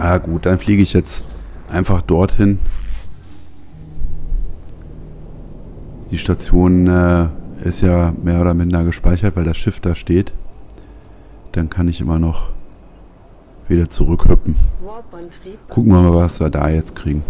Ah gut, dann fliege ich jetzt einfach dorthin. Die Station äh, ist ja mehr oder minder gespeichert, weil das Schiff da steht. Dann kann ich immer noch wieder zurückhüppen. Gucken wir mal, was wir da jetzt kriegen.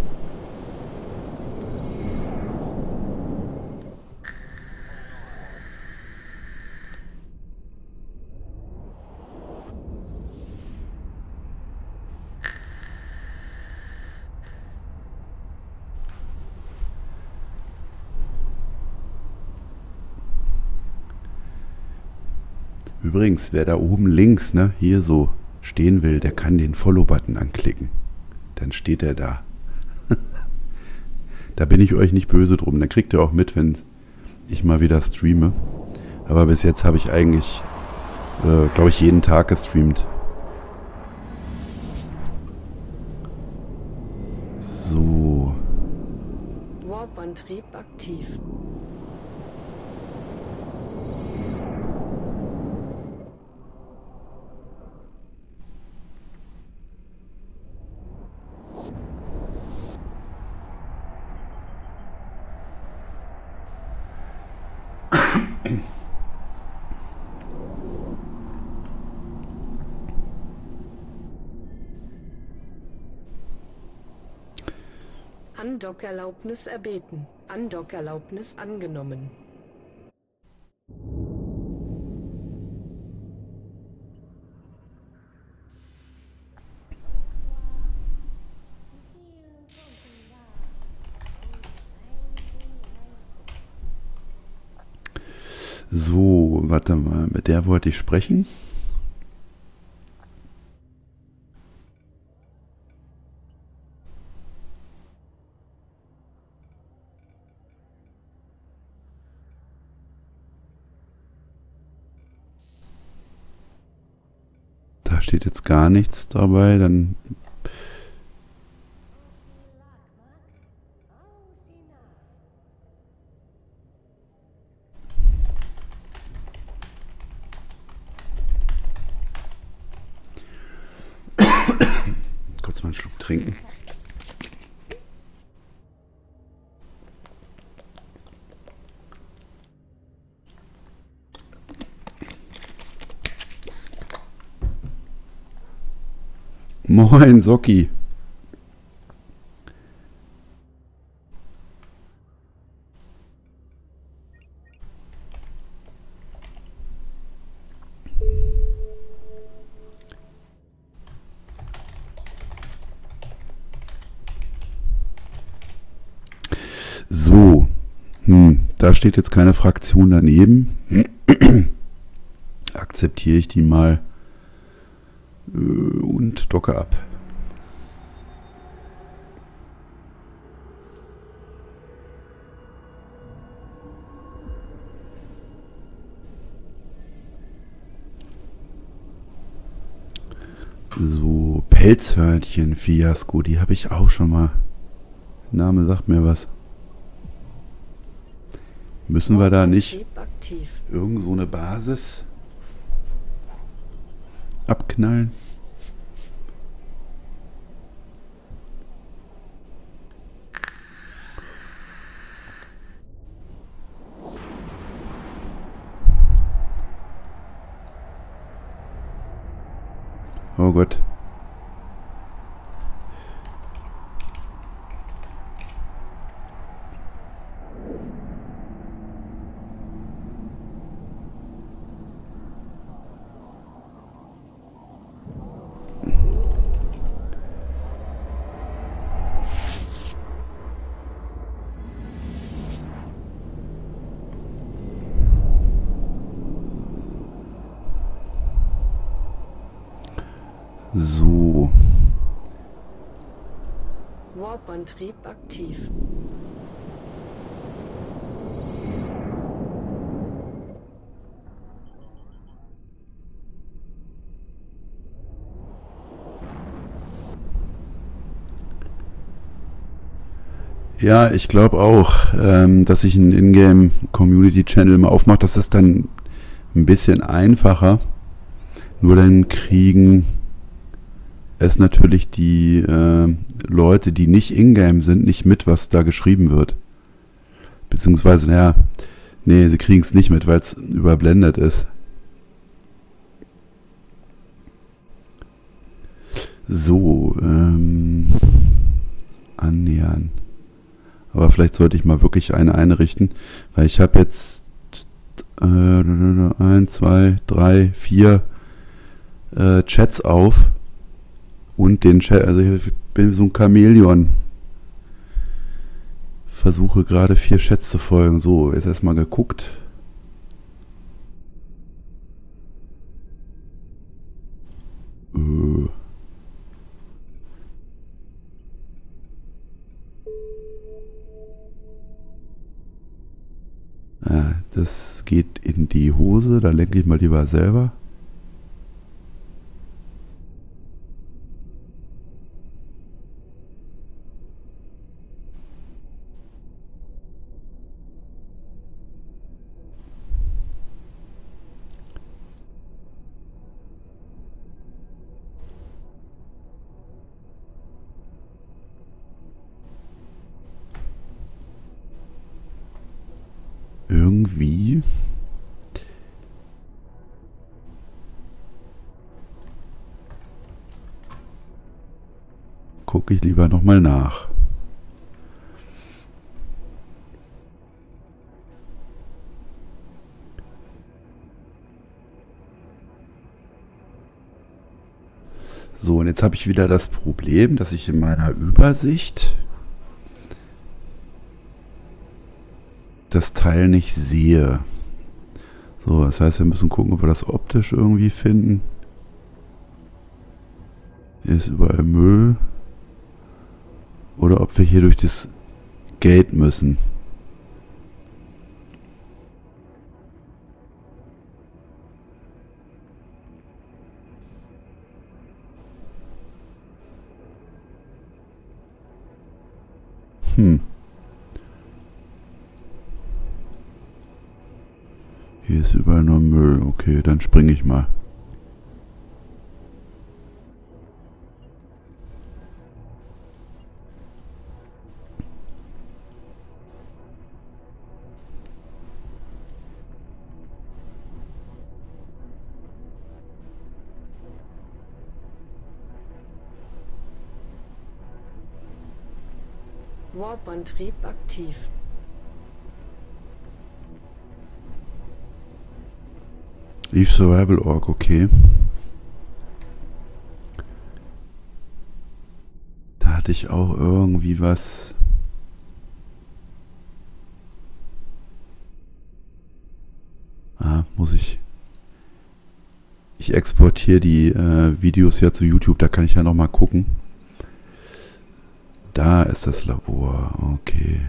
Übrigens, wer da oben links, ne, hier so stehen will, der kann den Follow-Button anklicken. Dann steht er da. da bin ich euch nicht böse drum. Dann kriegt ihr auch mit, wenn ich mal wieder streame. Aber bis jetzt habe ich eigentlich, äh, glaube ich, jeden Tag gestreamt. So. Warp-Antrieb aktiv. Andockerlaubnis erbeten. Andockerlaubnis angenommen. So, warte mal, mit der wollte ich sprechen. steht jetzt gar nichts dabei, dann kurz mal einen Schluck trinken. Moin, Socki. So, hm, da steht jetzt keine Fraktion daneben. Akzeptiere ich die mal und docke ab. So, Pelzhörnchen Fiasko, die habe ich auch schon mal. Name sagt mir was. Müssen wir da nicht irgend so eine Basis abknallen. Oh Gott. So. Warp-Antrieb aktiv. Ja, ich glaube auch, ähm, dass ich einen Ingame Community Channel mal aufmache. Das ist dann ein bisschen einfacher. Nur dann kriegen es natürlich die äh, Leute, die nicht in-game sind, nicht mit, was da geschrieben wird. Beziehungsweise, naja, nee, sie kriegen es nicht mit, weil es überblendet ist. So, ähm, annähern. Aber vielleicht sollte ich mal wirklich eine einrichten, weil ich habe jetzt äh, ein, zwei, drei, vier äh, Chats auf und den Chat, also ich bin so ein Chamäleon. Versuche gerade vier Chats zu folgen. So, jetzt erstmal geguckt. Äh. Ah, das geht in die Hose, da lenke ich mal lieber selber. Nochmal nach. So, und jetzt habe ich wieder das Problem, dass ich in meiner Übersicht das Teil nicht sehe. So, das heißt, wir müssen gucken, ob wir das optisch irgendwie finden. Hier ist überall Müll. Oder ob wir hier durch das Gate müssen. Hm. Hier ist überall nur Müll. Okay, dann springe ich mal. Warp-Antrieb aktiv. Eve Survival Org, okay. Da hatte ich auch irgendwie was. Ah, muss ich. Ich exportiere die äh, Videos ja zu YouTube, da kann ich ja nochmal gucken. Da ist das Labor, okay.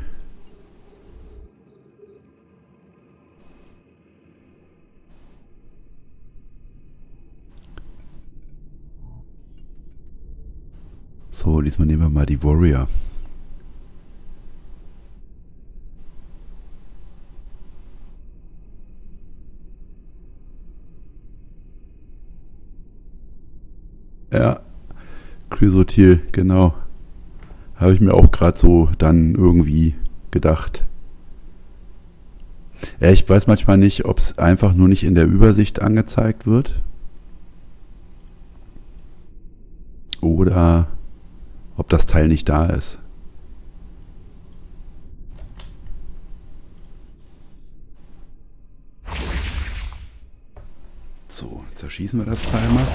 So, diesmal nehmen wir mal die Warrior. Ja, Chrysotil, genau. Habe ich mir auch gerade so dann irgendwie gedacht. Ja, ich weiß manchmal nicht, ob es einfach nur nicht in der Übersicht angezeigt wird. Oder ob das Teil nicht da ist. So, zerschießen wir das Teil mal.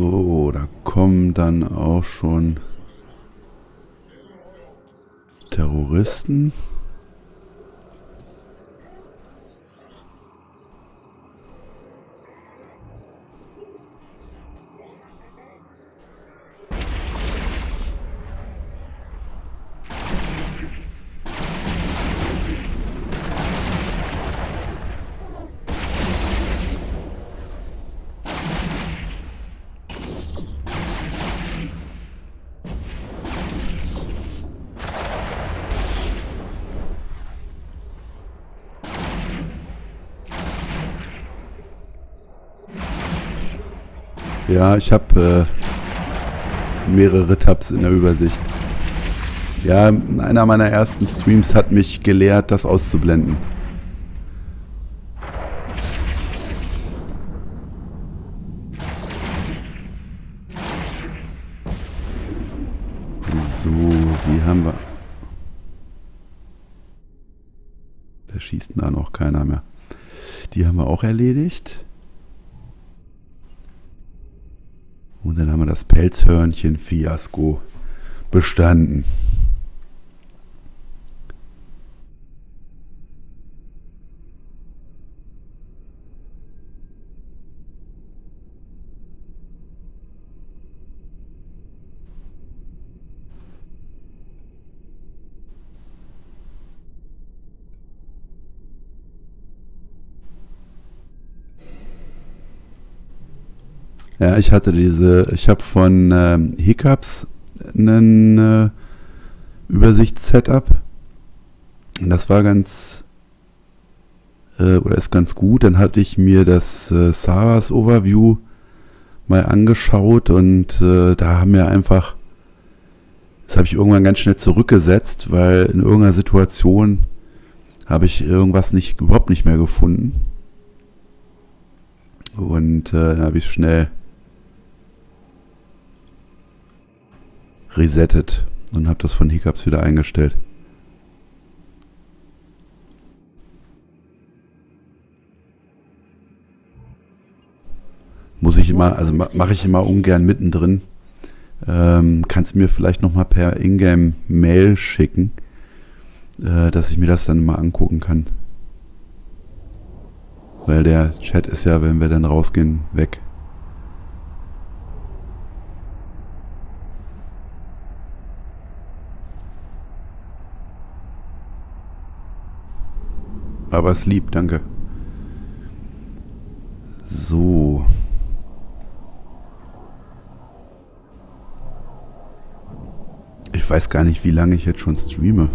So, da kommen dann auch schon Terroristen. Ja, ich habe äh, mehrere Tabs in der Übersicht. Ja, einer meiner ersten Streams hat mich gelehrt, das auszublenden. So, die haben wir. Da schießt da noch keiner mehr. Die haben wir auch erledigt. Und dann haben wir das Pelzhörnchen-Fiasko bestanden. Ja, ich hatte diese, ich habe von ähm, Hiccups einen äh, Übersichts-Setup. Das war ganz, äh, oder ist ganz gut. Dann hatte ich mir das äh, Saras Overview mal angeschaut und äh, da haben wir einfach, das habe ich irgendwann ganz schnell zurückgesetzt, weil in irgendeiner Situation habe ich irgendwas nicht, überhaupt nicht mehr gefunden. Und äh, dann habe ich schnell resettet und habe das von Hiccups wieder eingestellt. Muss ich immer, also mache ich immer ungern mittendrin. Ähm, kannst mir vielleicht nochmal per Ingame-Mail schicken, äh, dass ich mir das dann mal angucken kann. Weil der Chat ist ja, wenn wir dann rausgehen, weg. Aber es lieb, danke. So. Ich weiß gar nicht, wie lange ich jetzt schon streame.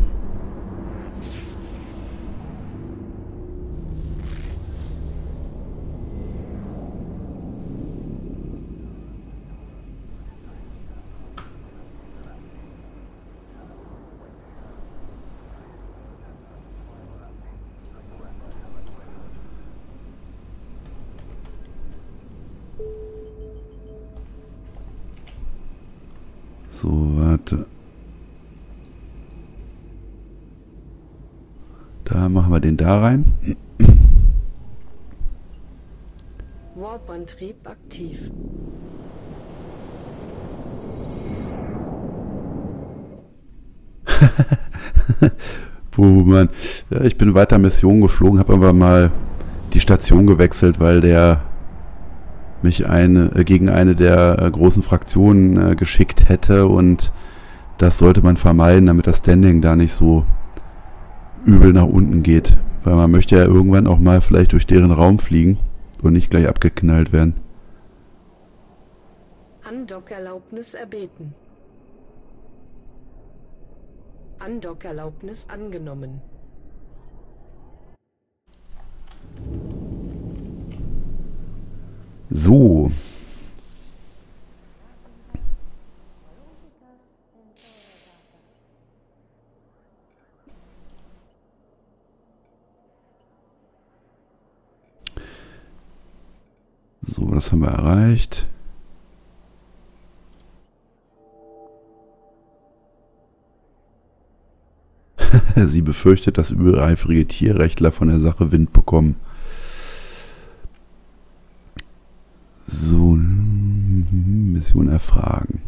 So, warte. Da machen wir den da rein. Warp-Antrieb aktiv. Puh, Ja, ich bin weiter Mission geflogen, habe aber mal die Station gewechselt, weil der mich eine, äh, gegen eine der äh, großen Fraktionen äh, geschickt hätte und das sollte man vermeiden, damit das Standing da nicht so übel nach unten geht. Weil man möchte ja irgendwann auch mal vielleicht durch deren Raum fliegen und nicht gleich abgeknallt werden. Andockerlaubnis erbeten. Andockerlaubnis angenommen. So. So, das haben wir erreicht. Sie befürchtet, dass übereifrige Tierrechtler von der Sache Wind bekommen. So, Mission erfragen.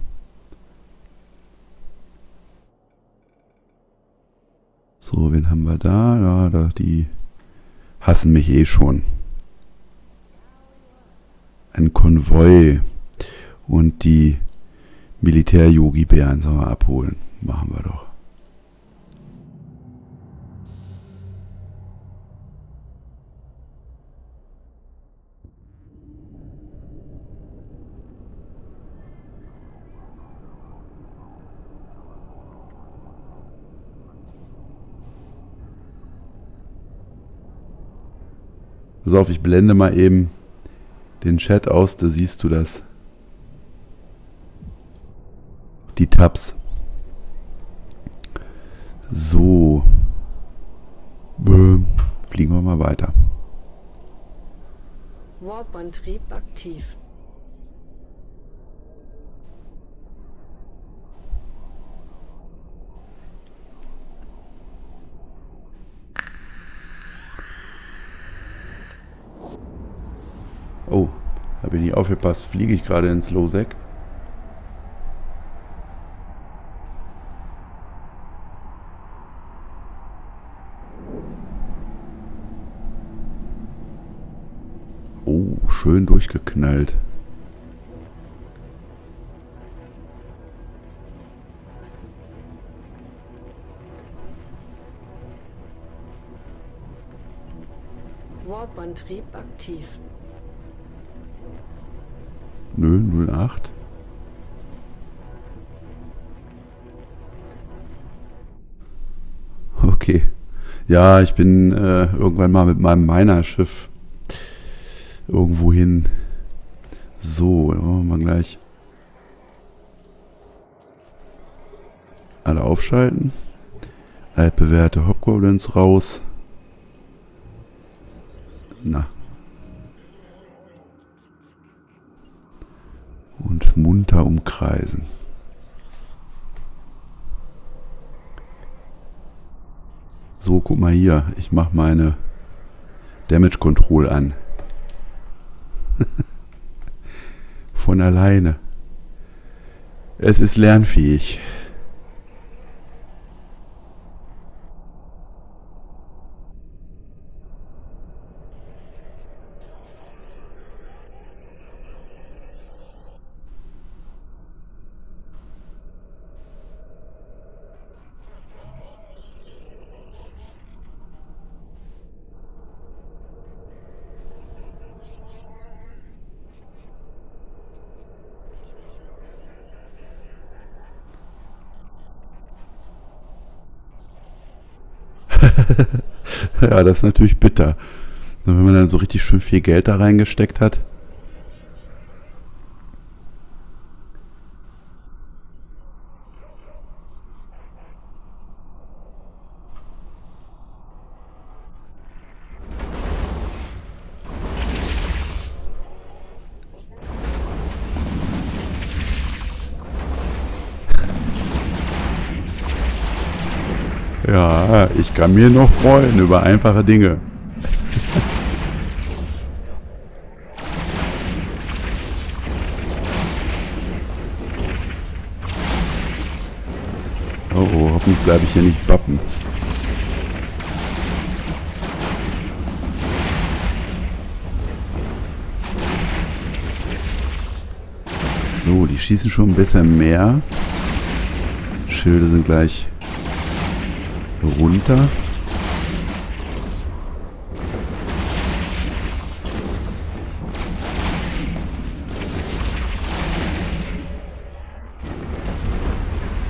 So, wen haben wir da? Ja, da die hassen mich eh schon. Ein Konvoi und die Militär-Yogi-Bären sollen wir abholen. Machen wir doch. Pass auf, ich blende mal eben den Chat aus, da siehst du das. Die Tabs. So. Bäh. Fliegen wir mal weiter. Warp-Antrieb aktiv. Habe ich aufgepasst. Fliege ich gerade ins Losec? Oh, schön durchgeknallt. Warp-Antrieb aktiv. Nö, 08. Okay. Ja, ich bin äh, irgendwann mal mit meinem Minerschiff irgendwo hin. So, dann machen wir mal gleich alle aufschalten. Altbewährte Hobgoblins raus. Na. Und munter umkreisen. So, guck mal hier. Ich mache meine Damage Control an. Von alleine. Es ist lernfähig. ja, das ist natürlich bitter. Wenn man dann so richtig schön viel Geld da reingesteckt hat. Kann mir noch freuen über einfache Dinge. Oh, oh, hoffentlich bleibe ich hier nicht bappen. So, die schießen schon ein bisschen mehr. Schilde sind gleich runter.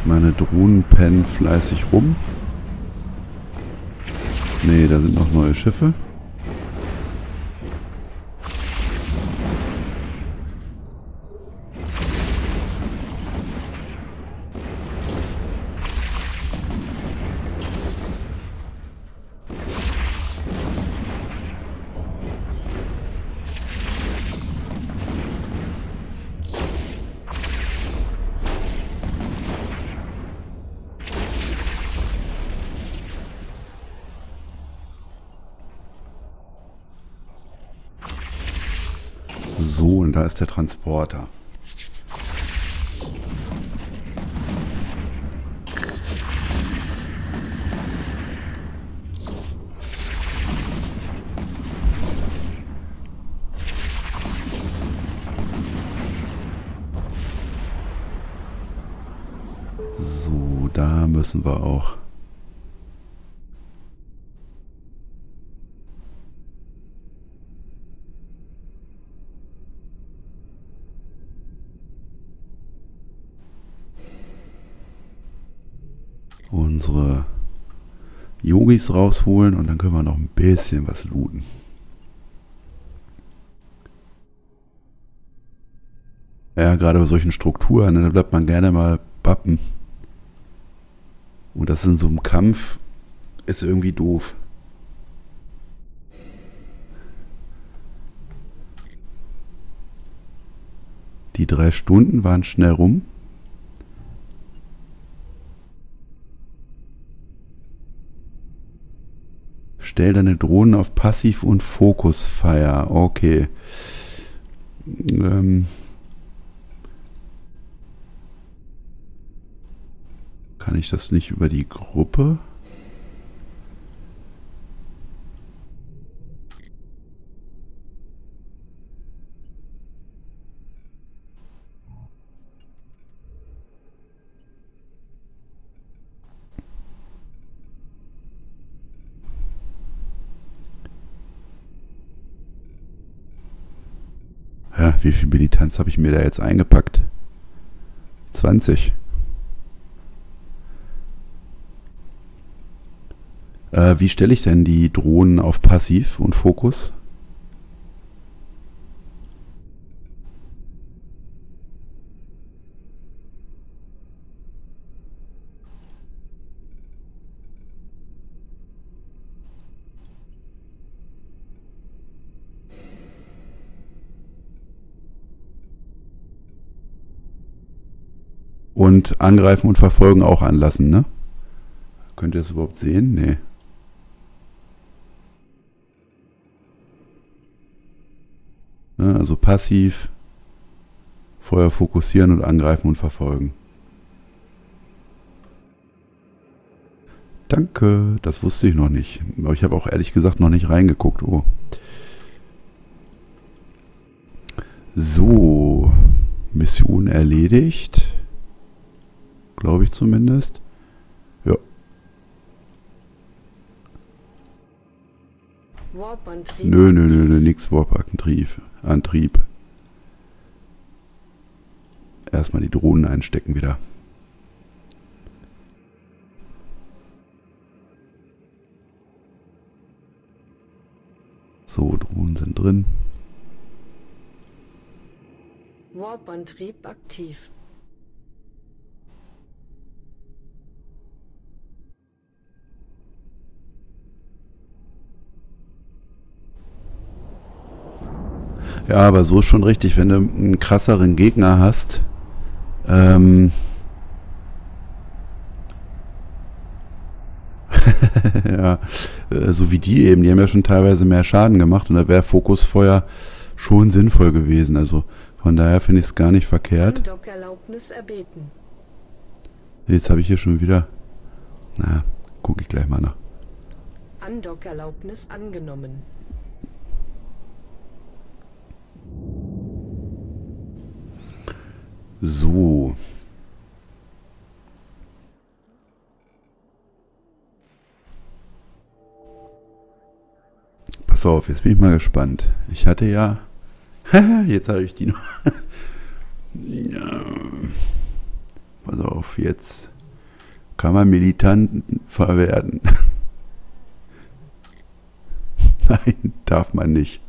Meine Drohnen pennen fleißig rum. Ne, da sind noch neue Schiffe. Ist der Transporter. So, da müssen wir auch Yogis rausholen und dann können wir noch ein bisschen was looten. Ja, gerade bei solchen Strukturen, ne, da bleibt man gerne mal Wappen. Und das in so einem Kampf ist irgendwie doof. Die drei Stunden waren schnell rum. Stell deine Drohnen auf Passiv- und Fokusfire. Okay. Ähm Kann ich das nicht über die Gruppe? Ja, wie viel Militanz habe ich mir da jetzt eingepackt? 20. Äh, wie stelle ich denn die Drohnen auf Passiv und Fokus? Und angreifen und verfolgen auch anlassen, ne? Könnt ihr das überhaupt sehen? Nee. Ne, also passiv Feuer fokussieren und angreifen und verfolgen. Danke, das wusste ich noch nicht. Aber ich habe auch ehrlich gesagt noch nicht reingeguckt. Oh. So, Mission erledigt. Glaube ich zumindest. Ja. Warp-Antrieb. Nö, nö, nö, nö, nix Warp-Antrieb. Antrieb. Erstmal die Drohnen einstecken wieder. So, Drohnen sind drin. Warp-Antrieb aktiv. Ja, aber so ist schon richtig, wenn du einen krasseren Gegner hast. Ähm ja, äh, so wie die eben, die haben ja schon teilweise mehr Schaden gemacht und da wäre Fokusfeuer schon sinnvoll gewesen. Also von daher finde ich es gar nicht verkehrt. Jetzt habe ich hier schon wieder. Na, gucke ich gleich mal nach. Andockerlaubnis angenommen. So. Pass auf, jetzt bin ich mal gespannt. Ich hatte ja. jetzt habe ich die noch. ja. Pass auf, jetzt kann man Militanten verwerten. Nein, darf man nicht.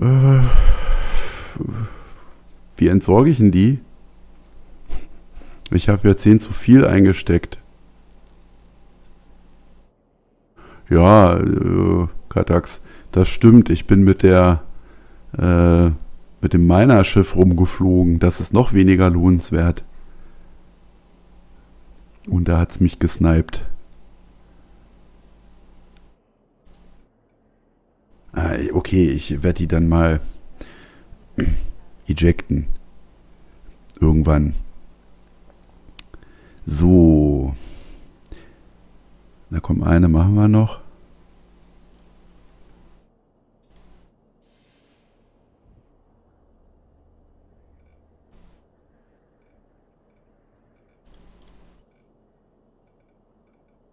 Äh, wie entsorge ich denn die? Ich habe ja 10 zu viel eingesteckt. Ja, äh, Katax, das stimmt. Ich bin mit der äh, mit dem Minerschiff rumgeflogen. Das ist noch weniger lohnenswert. Und da hat's mich gesniped. Ah, okay, ich werde die dann mal ejecten. Irgendwann. So. Da kommt eine, machen wir noch.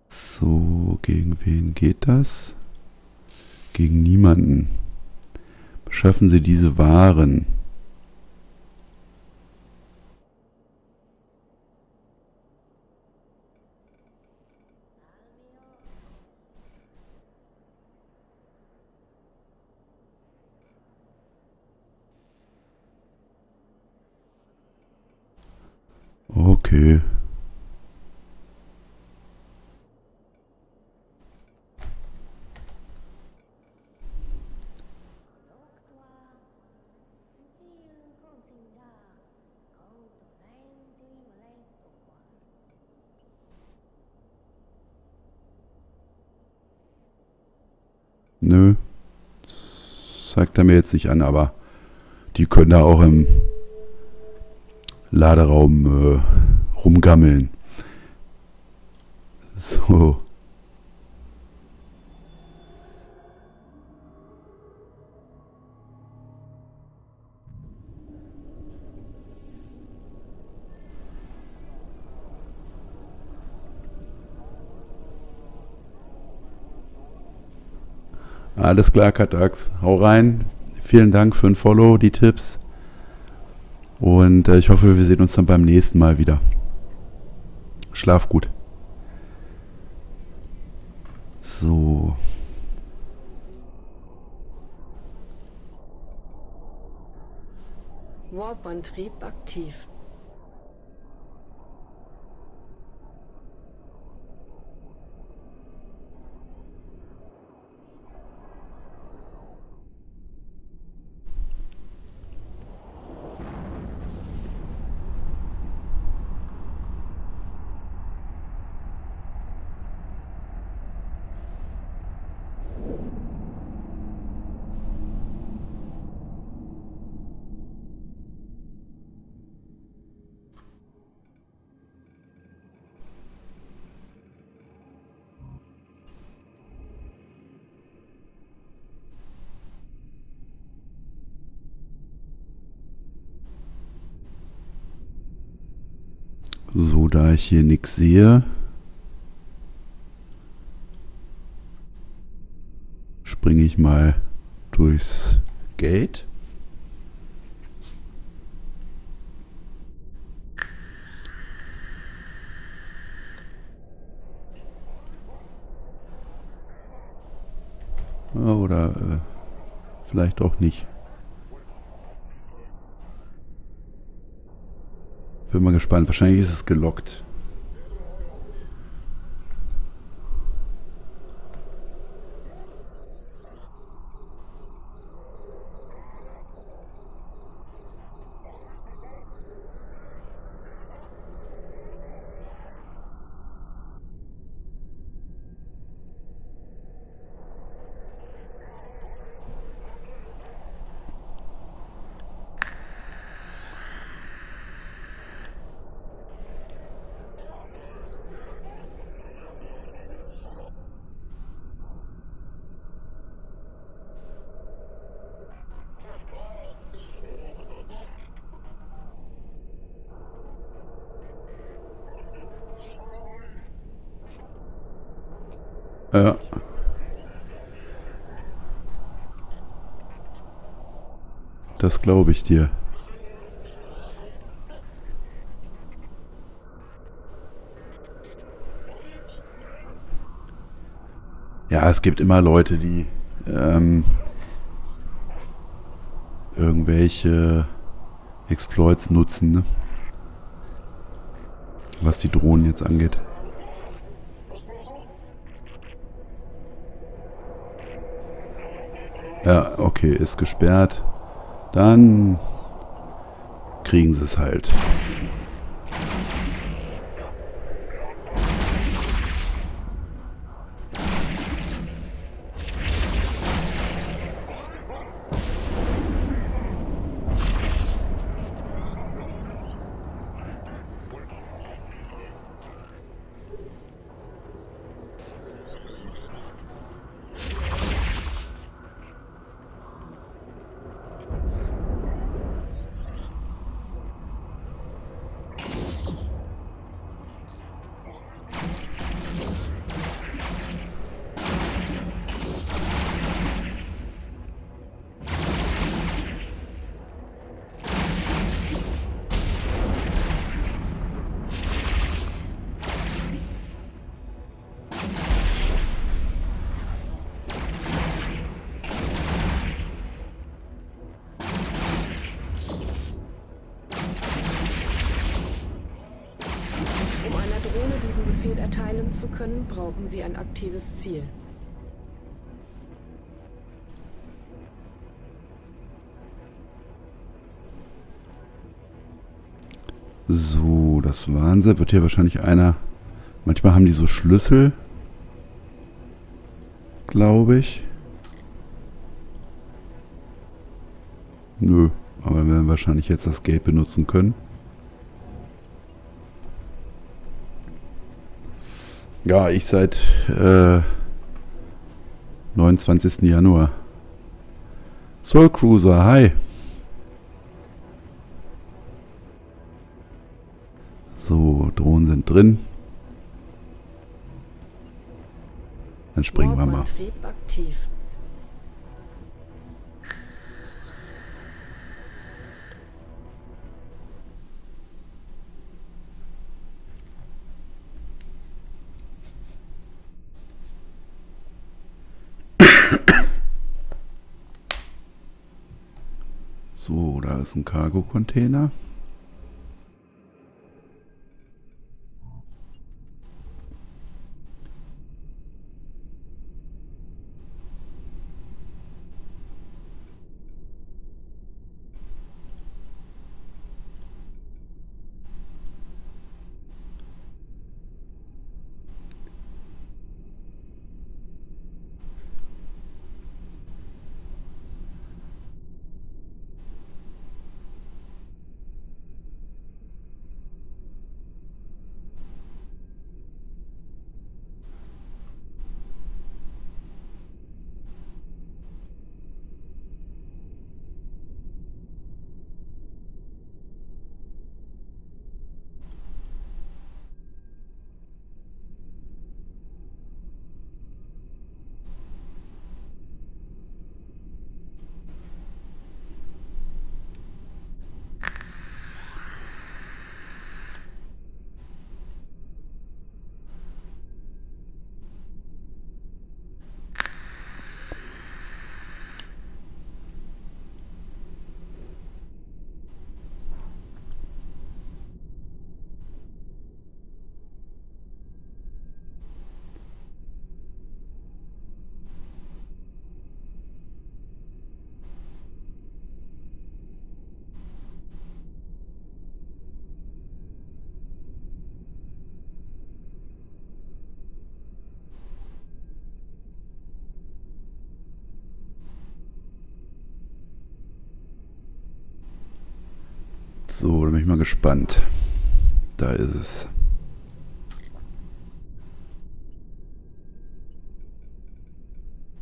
So, gegen wen geht das? Gegen niemanden. Beschaffen Sie diese Waren. Okay. Nö. Zeigt er mir jetzt nicht an, aber die können da auch im Laderaum äh, rumgammeln. So. Alles klar, Katax. Hau rein. Vielen Dank für ein Follow, die Tipps. Und äh, ich hoffe, wir sehen uns dann beim nächsten Mal wieder. Schlaf gut. So. Warp-Antrieb aktiv. So, da ich hier nichts sehe, springe ich mal durchs Gate. Oder äh, vielleicht auch nicht. Bin mal gespannt. Wahrscheinlich ist es gelockt. Ja. Das glaube ich dir. Ja, es gibt immer Leute, die ähm, irgendwelche Exploits nutzen, ne? was die Drohnen jetzt angeht. Ja, okay, ist gesperrt. Dann kriegen sie es halt. Zu können, brauchen Sie ein aktives Ziel. So, das waren sie. Wird hier wahrscheinlich einer... Manchmal haben die so Schlüssel. Glaube ich. Nö, aber wir werden wahrscheinlich jetzt das Geld benutzen können. Ja, ich seit äh, 29. Januar. Soul Cruiser, hi. So, Drohnen sind drin. Dann springen wir mal. aktiv. So, da ist ein Cargo-Container. So, da bin ich mal gespannt. Da ist es.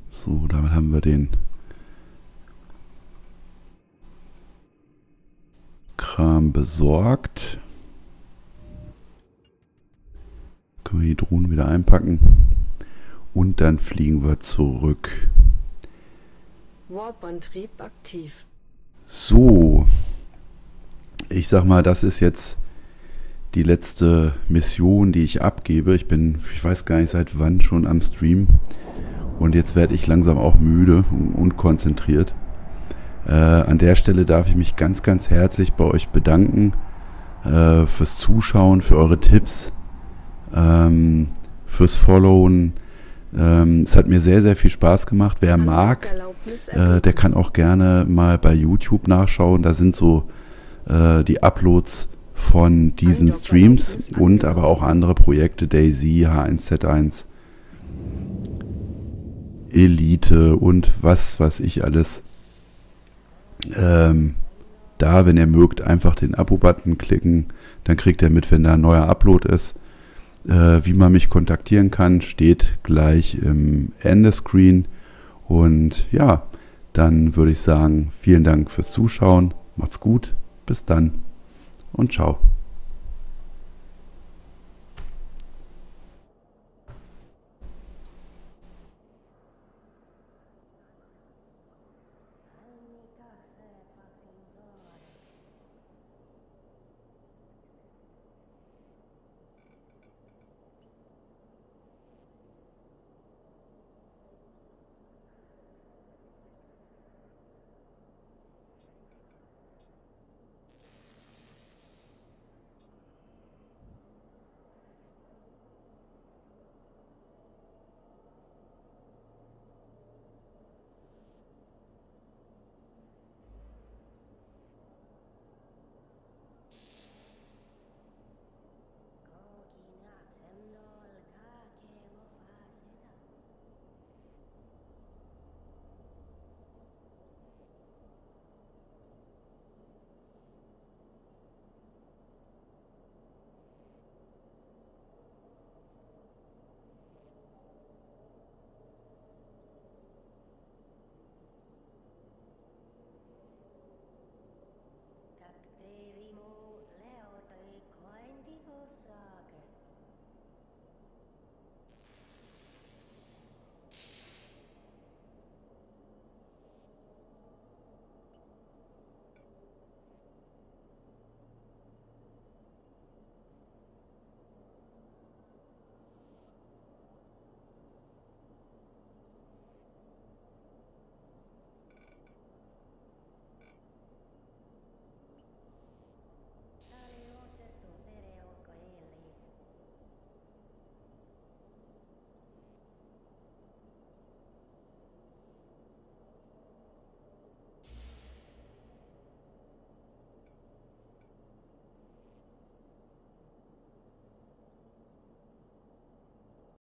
So, damit haben wir den Kram besorgt. Können wir die Drohnen wieder einpacken. Und dann fliegen wir zurück. Warp-Antrieb aktiv. So, ich sag mal, das ist jetzt die letzte Mission, die ich abgebe. Ich bin, ich weiß gar nicht seit wann schon am Stream. Und jetzt werde ich langsam auch müde und unkonzentriert. Äh, an der Stelle darf ich mich ganz, ganz herzlich bei euch bedanken äh, fürs Zuschauen, für eure Tipps, ähm, fürs Followen. Ähm, es hat mir sehr, sehr viel Spaß gemacht. Wer mag, äh, der kann auch gerne mal bei YouTube nachschauen. Da sind so äh, die Uploads von diesen Streams und aber auch andere Projekte, Daisy, H1Z1, Elite und was weiß ich alles. Ähm, da, wenn ihr mögt, einfach den Abo-Button klicken, dann kriegt ihr mit, wenn da ein neuer Upload ist. Äh, wie man mich kontaktieren kann, steht gleich im Ende-Screen. Und ja, dann würde ich sagen, vielen Dank fürs Zuschauen. Macht's gut. Bis dann und ciao.